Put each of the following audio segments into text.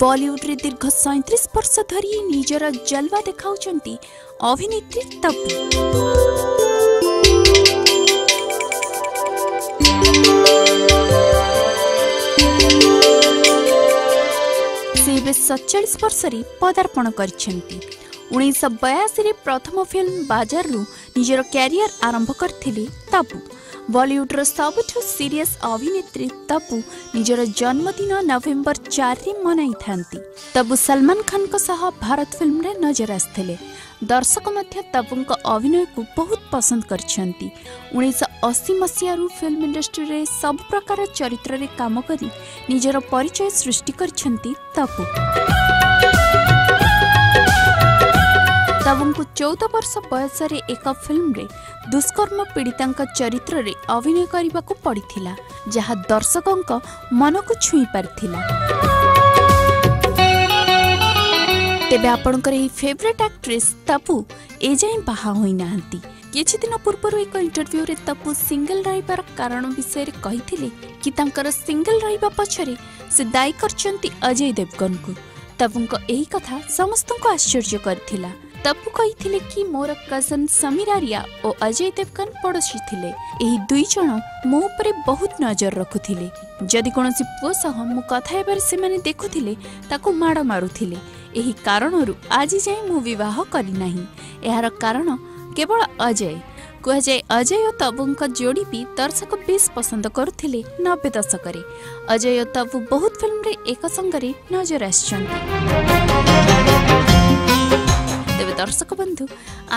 ବଲିଉଡ଼ରେ ଦୀର୍ଘ ସଇଁତିରିଶ ବର୍ଷ ଧରି ନିଜର ଜଲ୍ୱା ଦେଖାଉଛନ୍ତି ଅଭିନେତ୍ରୀ ତବୁ ସେ ଏବେ ସତଚାଳିଶ ବର୍ଷରେ ପଦାର୍ପଣ କରିଛନ୍ତି उन्नाइस बयासी प्रथम फिल्म बाजारु निजर क्यारियर आरम्भ गरिबु बलिउड र सबुठु सिरियस अभिनेती तपु निजर जन्मदिन नभेम्बर चारे मनै थाहा तबु सलमा खाँसो भारत फिल्म नजर आसि दर्शक मध्य अभिनय को बहुत पसन्द गरि असी मसहार फिल्म इंडस्ट्री इन्डस्ट्रीले सब प्रकार करी निजर परिचय सृष्टि गरिपु ତାବୁଙ୍କୁ ଚଉଦ ବର୍ଷ ବୟସରେ ଏକ ଫିଲ୍ମରେ ଦୁଷ୍କର୍ମ ପୀଡ଼ିତାଙ୍କ ଚରିତ୍ରରେ ଅଭିନୟ କରିବାକୁ ପଡ଼ିଥିଲା ଯାହା ଦର୍ଶକଙ୍କ ମନକୁ ଛୁଇଁ ପାରିଥିଲା ତେବେ ଆପଣଙ୍କର ଏହି ଫେଭରେଟ୍ ଆକ୍ଟ୍ରେସ୍ ତାପୁ ଯାଏଁ ବାହା ହୋଇନାହାନ୍ତି କିଛିଦିନ ପୂର୍ବରୁ ଏକ ଇଣ୍ଟରଭ୍ୟୁରେ ତପୁ ସିଙ୍ଗଲ ରହିବାର କାରଣ ବିଷୟରେ କହିଥିଲେ କି ତାଙ୍କର ସିଙ୍ଗଲ ରହିବା ପଛରେ ସେ ଦାୟୀ କରିଛନ୍ତି ଅଜୟ ଦେବଗନଙ୍କୁ ତପୁଙ୍କ ଏହି କଥା ସମସ୍ତଙ୍କୁ ଆଶ୍ଚର୍ଯ୍ୟ କରିଥିଲା तबु कहिले कि मोर कजन समीर रिया अजय देवगन पडोसी मो मोप बहुत नजर रखुले जि कि पुसह म कथावार देखुले त माड माही कारण आज एहार कारण केवल अजय कु अजय अ तबुको जोडी दर्शक बेस पसन्द गरु नशकै अजय ओ तबु बहुत फिल्म एक सङ्गीत नजर आसि ଦର୍ଶକ ବନ୍ଧୁ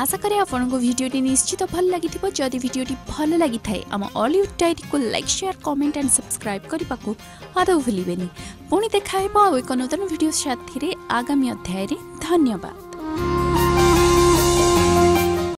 ଆଶା କରେ ଆପଣଙ୍କୁ ଭିଡ଼ିଓଟି ନିଶ୍ଚିତ ଭଲ ଲାଗିଥିବ ଯଦି ଭିଡ଼ିଓଟି ଭଲ ଲାଗିଥାଏ ଆମ Ollywood ଡାଇରୀକୁ like share comment and subscribe କରିବାକୁ ଆଦୌ ଭୁଲିବେନି ପୁଣି ଦେଖାହେବ ଆଉ ଏକ ନୂତନ ଭିଡ଼ିଓ ସାଥିରେ ଆଗାମୀ ଅଧ୍ୟାୟରେ ଧନ୍ୟବାଦ